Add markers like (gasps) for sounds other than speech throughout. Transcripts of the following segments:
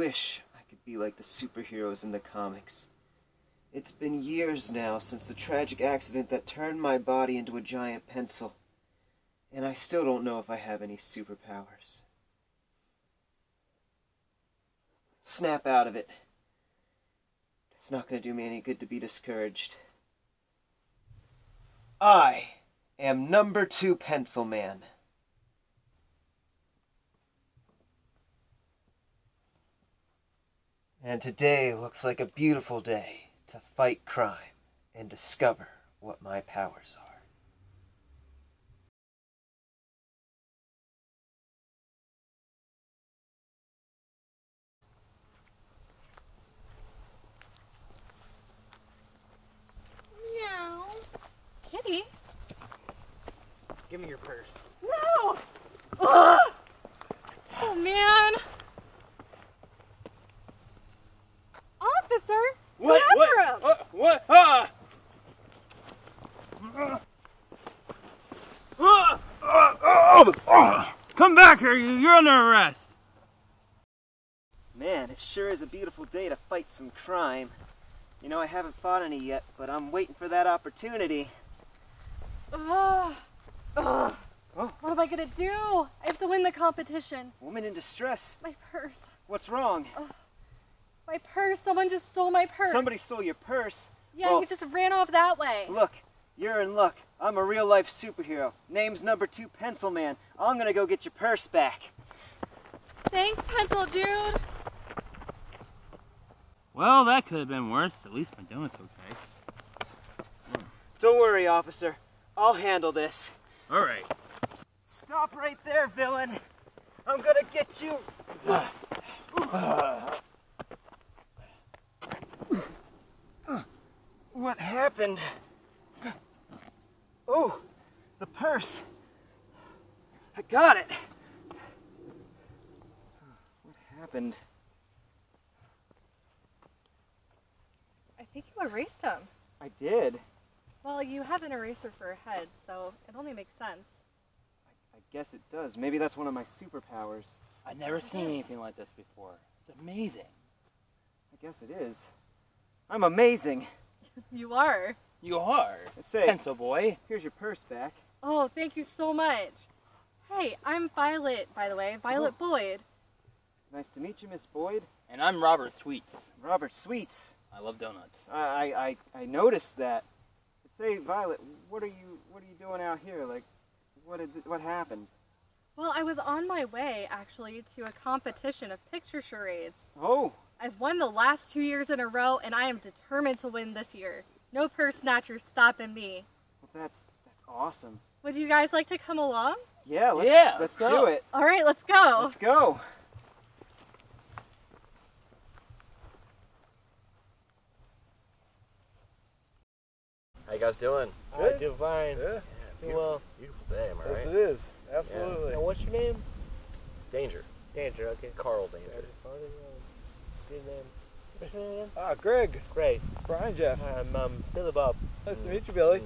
wish I could be like the superheroes in the comics. It's been years now since the tragic accident that turned my body into a giant pencil, and I still don't know if I have any superpowers. Snap out of it. It's not going to do me any good to be discouraged. I am number two pencil man. And today looks like a beautiful day to fight crime and discover what my powers are. Meow. Kitty? Give me your purse. No! Ugh. Oh man! Officer! What? Go What? after him. Uh, what? Ah! Ah! Ah! Ah! Ah! Come you. You're under arrest. Man, it sure is a beautiful day to fight some crime. You know, I haven't fought any yet, but I'm waiting for that opportunity. Ugh. Ugh. Oh. What am I gonna do? I have to win the competition. Woman in distress. My purse. What's wrong? My purse. Someone just stole my purse. Somebody stole your purse. Yeah, Well- he just ran off that way. Look, you're in luck. I'm a real life superhero. Name's number two Pencil Man. I'm gonna go get your purse back. Thanks, pencil dude. Well, that could have been worse. At least my donut's okay. Don't worry, officer. I'll handle this. All right. Stop right there, villain. I'm gonna get you. What happened? Oh, the purse. I got it. What happened? I think you erased him. I did. Well, you have an eraser for a head, so it only makes sense. I guess it does. Maybe that's one of my superpowers. I've never seen anything like this before. It's amazing. I guess it is. I'm amazing. (laughs) You are. You are. Say, Pencil boy. here's your purse back. Oh, thank you so much. Hey, I'm Violet, by the way. Violet Boyd. Nice to meet you, Miss Boyd. And I'm Robert Sweets. Robert Sweets. I love donuts. I, I, I, I noticed that. Say, Violet, what are you what are you doing out here? Like, what did what happened? Well, I was on my way, actually, to a competition of picture charades. Oh, I've won the last two years in a row, and I am determined to win this year. No purse snatchers stopping me. well, that's that's awesome. Would you guys like to come along? Yeah, let's, Yeah, let's let's do it. All right, let's go. Let's go. How you guys doing? I do fine. Yeah. Doing well. Beautiful day, am I Yes, right? it is. Absolutely. Yeah. Now, what's your name? Danger. Danger. Okay. Carl That Danger. is fine. Um, Good name. What's your name again? Ah, Greg. Great. Brian Jeff. I'm um, Billy Bob. Nice to meet you, Billy. Mm.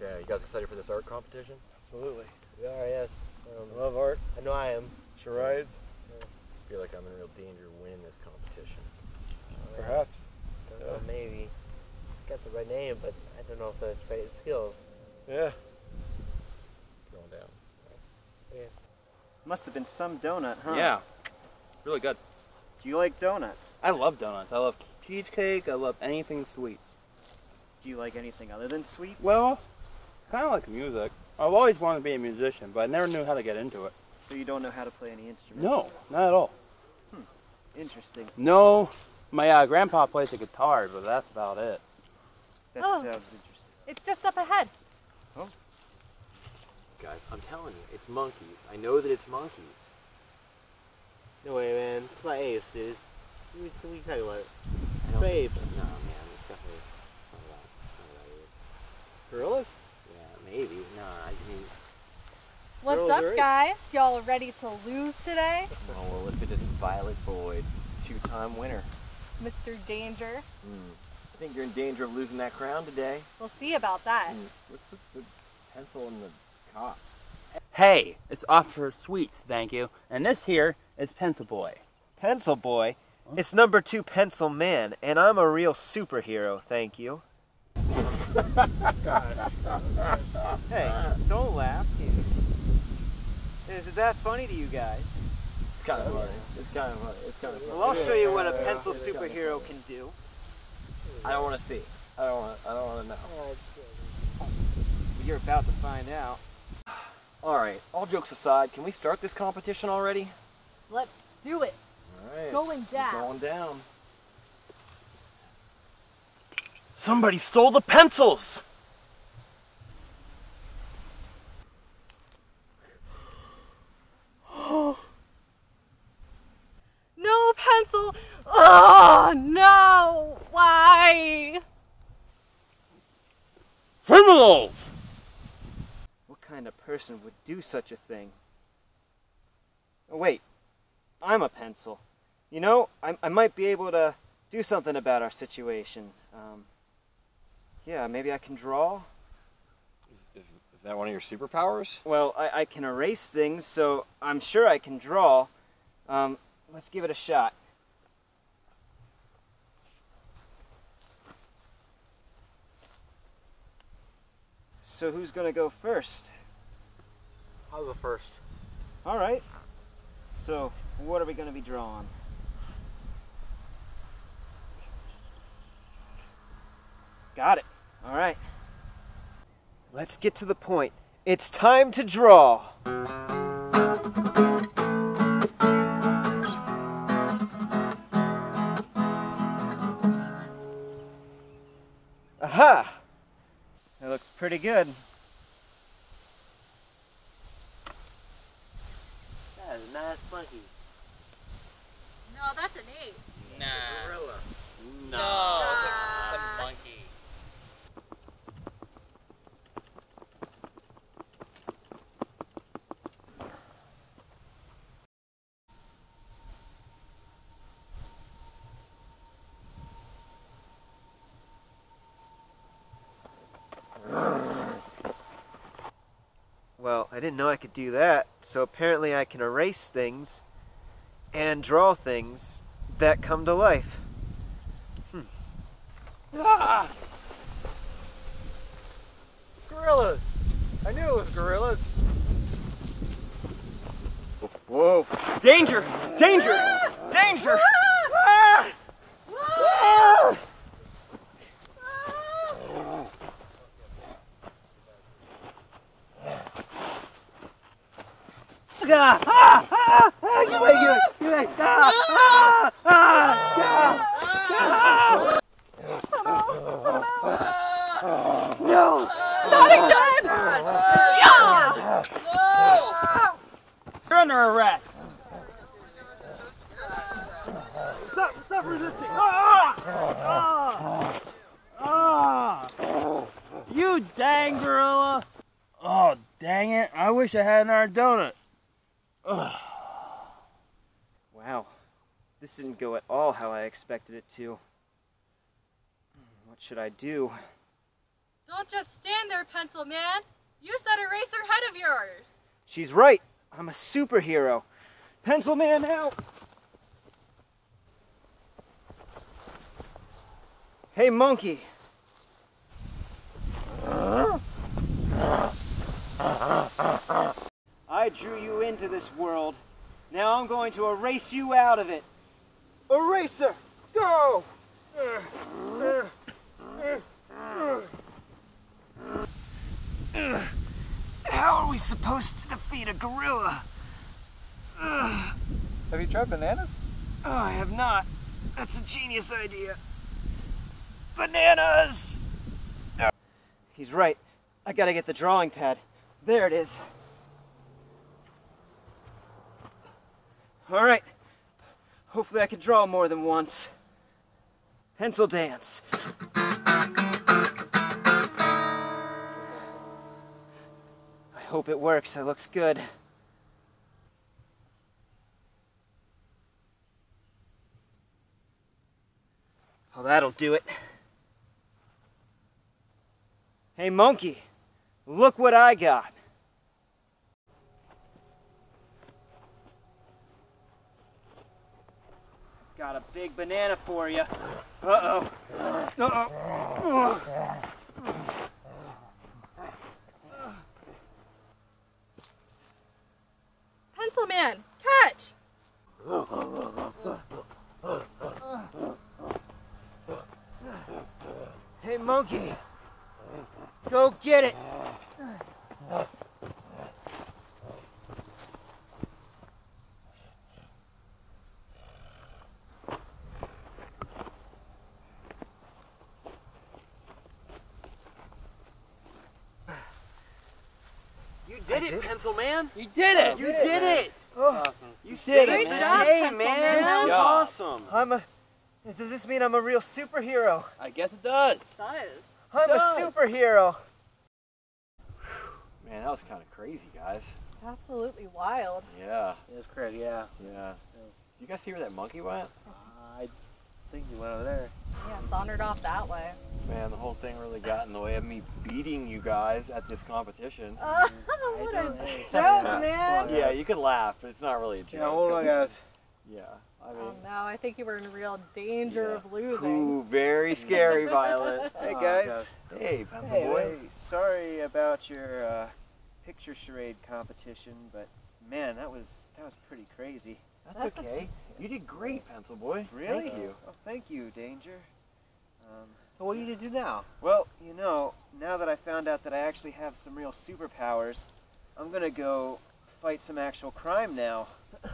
Yeah, you guys excited for this art competition? Absolutely. We are, yes. I Um, love art, I know I am. charades, I feel like I'm in real danger winning this competition. perhaps. Don't know, maybe. Got the right name, but I don't know if that's right skills. Yeah. Going down. Yeah. Must have been some donut, huh? Yeah. Really good. Do you like donuts? I love donuts. I love cheesecake. I love anything sweet. Do you like anything other than sweets? Well, kind of like music. I've always wanted to be a musician, but I never knew how to get into it. so you don't know how to play any instruments? No, not at all. Interesting. No, my uh, grandpa plays the guitar, but that's about it. That Oh. sounds interesting. It's just up ahead. Oh. Guys, I'm telling you, it's monkeys. I know that it's monkeys. No way, man. It's my apes, dude. What are you- what are you talking about? I don't Apes. so. No, man, it's definitely it's not about, it's not about apes. Gorillas? Yeah, maybe. No, I mean, What's Girls up, guys? Y'all ready to lose today? oh well, look at this Violet Boyd, two-time winner. Mr. Danger. Mm. I think you're in danger of losing that crown today. We'll see about that. Mm. What's with the pencil and the cop? Hey, it's Officer Sweets, thank you. And this here is Pencil Boy. Pencil Boy. It's number two Pencil Man, and I'm a real superhero, thank you. (laughs) hey, don't laugh. Is it that funny to you guys? It's kind of funny. It's kind of funny. It's kind of funny. Well, I'll show you what a pencil superhero can do. I don't want to see. I don't want. I don't want to know. You're about to find out. All right, all jokes aside, can we start this competition already? Let's do it. All right. Going down. Going down. Somebody stole the pencils! (gasps) No pencil. Oh no! Why? Criminals! Kind of person would do such a thing? Oh, wait, I'm a pencil. You know, I, I might be able to do something about our situation. Um, yeah, maybe I can draw. Is, is, is that one of your superpowers? Well, I, I can erase things, so I'm sure I can draw. Um, let's give it a shot. So who's gonna go first? I'll go first. All right. So what are we gonna be drawing? Got it. All right. Let's get to the point. It's time to draw. Aha! That looks pretty good. That is not. No, that's an eight. Nah. Gorilla. No. Nah. It's a monkey. Well, I didn't know I could do that, so apparently I can erase things and draw things that come to life. Hmm. Ah! Gorillas! I knew it was gorillas. Whoa! Danger! Danger! Danger! Ah! Ah! Ah! Ah! Ah! Ah! Get away! Get away! Get away! Ah! Ah! Ah! Ah! No! You're under arrest. Stop, stop resisting. Ah! Ah! Ah! You dang gorilla. Oh, dang it. I wish I had another donut. Wow, this didn't go at all how I expected it to. What should I do? Don't just stand there, pencil man. Use that eraser head of yours. She's right. I'm a superhero. Pencil man, help! Hey, monkey. I drew you into this world. Now I'm going to erase you out of it. Eraser, go! How are we supposed to defeat a gorilla? Have you tried bananas? Oh, I have not. That's a genius idea. Bananas! He's right. I gotta get the drawing pad. There it is. All right. Hopefully I can draw more than once. Pencil dance. Hope it works. It looks good. Oh, that'll do it. Hey, monkey, look what I got. Got a big banana for you. Uh-oh. Uh-oh. Pencil Man, catch! Hey, monkey. Go get it. You did it, Pencil Man. You did it. You did it. Awesome. You Did it, the Great job, day, Pencil man. Man. That was awesome. I'm a. Does this mean I'm a real superhero? I guess it does. Does. I'm a Does. superhero. Man, that was kind of crazy, guys. Absolutely wild. Yeah, It's crazy, yeah. yeah. You guys see where that monkey went? I think he went over there. Yeah, sauntered off that way. Man, the whole thing really got in the way of me beating you guys at this competition. (laughs) what a don't- joke, Yeah. man. Yeah, you can laugh, but it's not really a joke. Yeah, hold on, guys. Yeah, I mean, Oh no, I think you were in real danger Yeah. of losing. ooh, very scary, Violet. (laughs) Hey Oh, guys. Hey, pencil Hey, boy. hey, sorry about your uh, picture charade competition, but man, that was that was pretty crazy. That's okay. You did great, pencil boy. Really? Thank you. Oh, thank you, Danger. Um, So what do you need to do now? well, you know, now that I found out that I actually have some real superpowers, I'm gonna go fight some actual crime now. (laughs)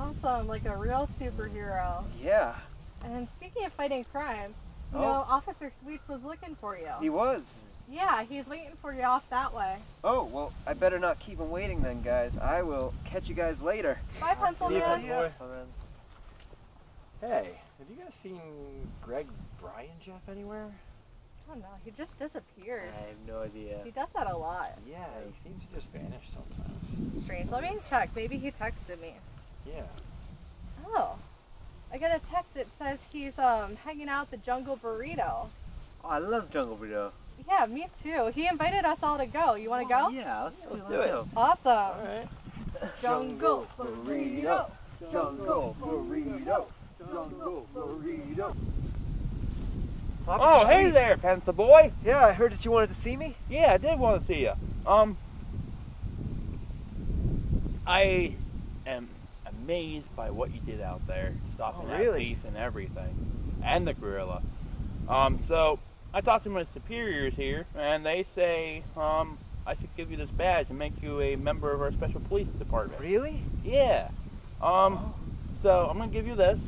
Awesome, like a real superhero. Yeah, And speaking of fighting crime, you Oh. know, Officer Sweets was looking for you. he was. Yeah, he's waiting for you off that way. Oh, well, I better not keep him waiting then, guys. I will catch you guys later. Bye, Pencil See you, Man. pencil boy. Hey, have you guys seen Greg Brian Jeff anywhere? I don't know, he just disappeared. I have no idea. He does that a lot. Yeah, he seems to just vanish sometimes. Strange. Let me check. Maybe he texted me. Yeah. Oh. I got a text that says he's um hanging out at the Jungle Burrito. Oh, I love Jungle Burrito. Yeah, me too. He invited us all to go. You want to go? Yeah, let's, Let's let's do it. Awesome. All right. (laughs) Jungle Burrito. Jungle burrito. Jungle burrito. Oh, hey there, Panther boy. Yeah, I heard that you wanted to see me. Yeah, I did want to see you. Um, I am amazed by what you did out there, stopping Oh, that really? thief and everything, and the gorilla. Um, so I talked to my superiors here, and they say um I should give you this badge and make you a member of our special police department. Really? Yeah. Um, so I'm gonna give you this.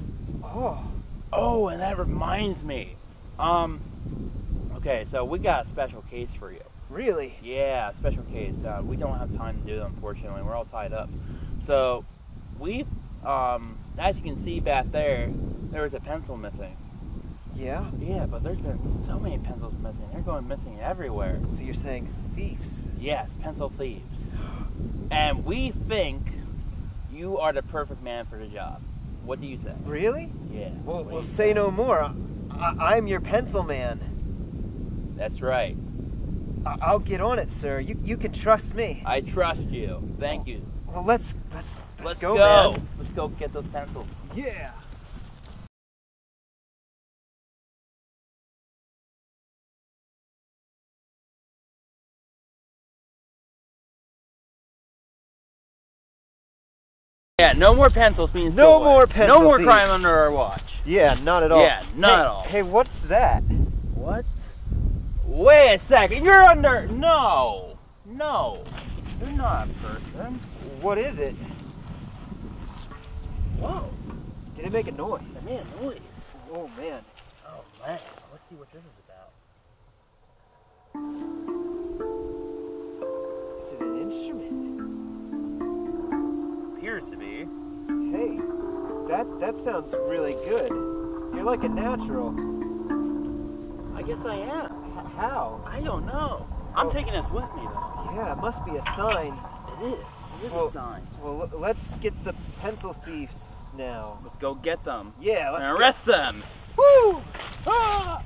Oh, Oh, and that reminds me. Um, okay, so we got a special case for you. really? Yeah, special case. Uh, we don't have time to do it, unfortunately. We're all tied up. So, we, um, as you can see back there, there was a pencil missing. Yeah. Yeah, but there's been so many pencils missing. They're going missing everywhere. So you're saying thieves? Yes, pencil thieves. And we think you are the perfect man for the job. What do you say? Really? Yeah. Well, well say no more. I, I'm your pencil man. That's right. I, I'll get on it, sir. You you can trust me. I trust you. Thank you. Well, let's let's let's, Let's go, go. man. Let's go get those pencils. Yeah. Yeah, no more pencils means No more pencil No more crime under our watch. Yeah, not at all. Yeah, not hey, at all. Hey, what's that? What? Wait a second. You're under. No. No. You're not a person. What is it? Whoa. Did it make a noise? It made a noise. Oh man. Oh man. Let's see what this is about. Is it an instrument? Appears to be. Hey, that that sounds really good. You're like a natural. I guess I am. H- how? I don't know. I'm Oh. taking this with me though. Yeah, it must be a sign. It is. It is Well- a sign. Well, let's get the pencil thieves now. Let's go get them Yeah, let's and go. arrest them. Woo! Ah!